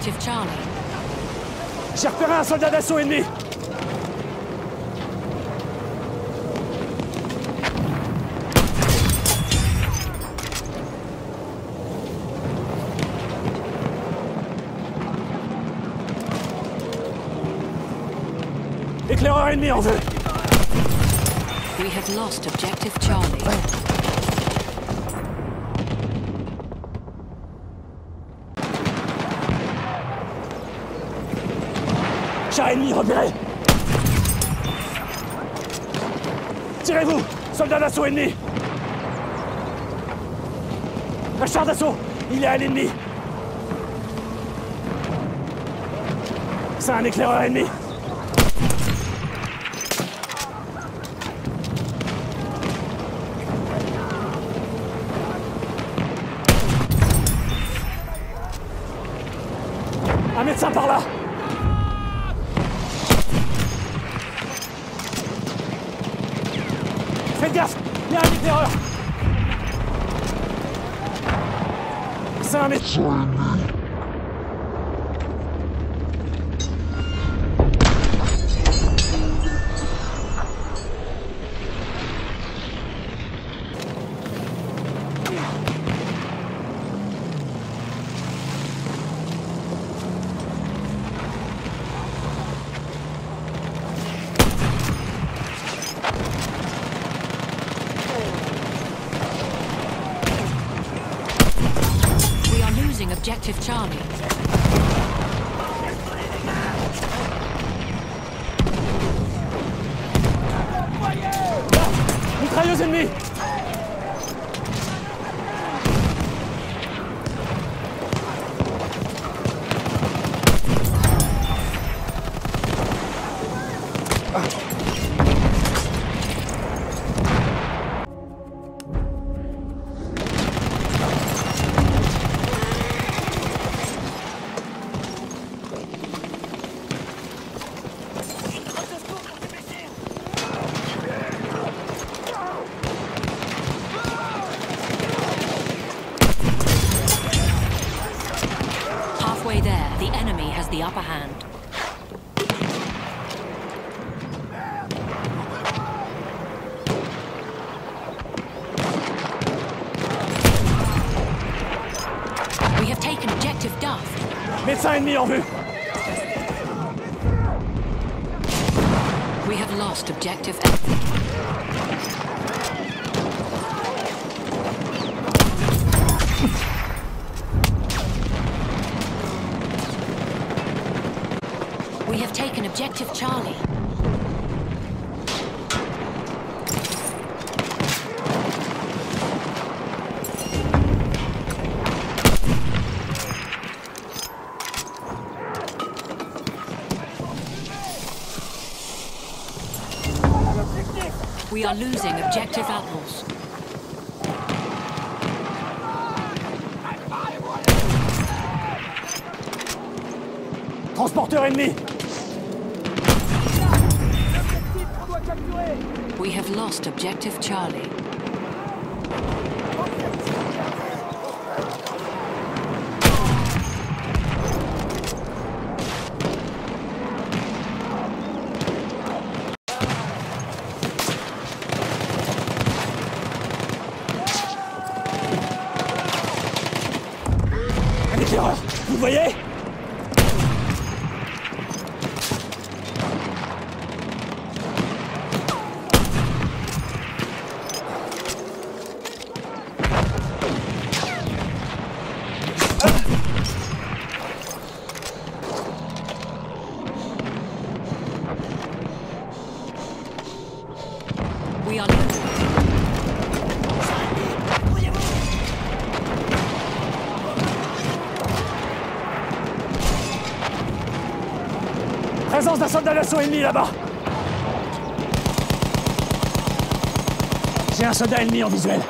objective Charlie. J'ai repéré un soldat d'assaut ennemi Éclaireur ennemi en vue We have lost objective Charlie. Ennemi repéré Tirez-vous Soldat d'assaut ennemi Un char d'assaut Il est à l'ennemi. C'est un éclaireur ennemi. Un médecin par là Faites gaffe Il C'est un médecin objective Charlie. Mitrailleuse ennemie upper hand. We have taken objective Duff. Médecin ennemi en vue We have lost objective We We are losing objective apples. Transporteur ennemi We have lost objective Charlie. Vous voyez? We are Présence d'un soldat d'assaut ennemi là-bas. J'ai un soldat ennemi en visuel